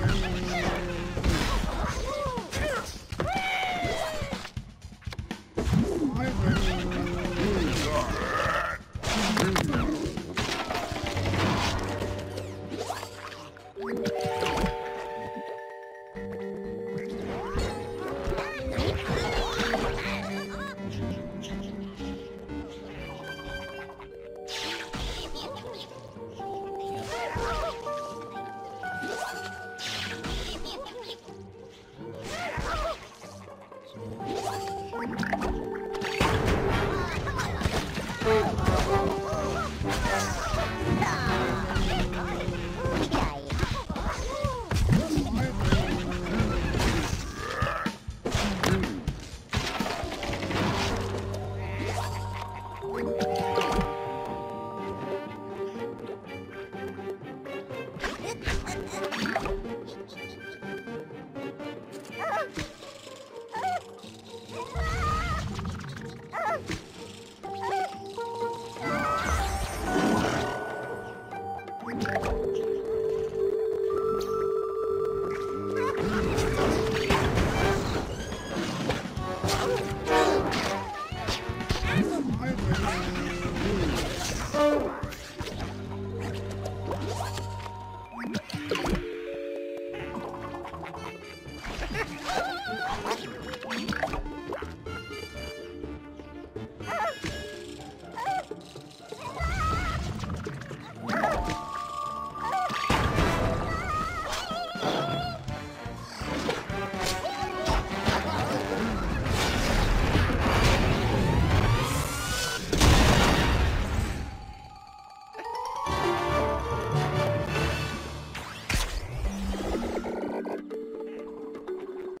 Oh, my God.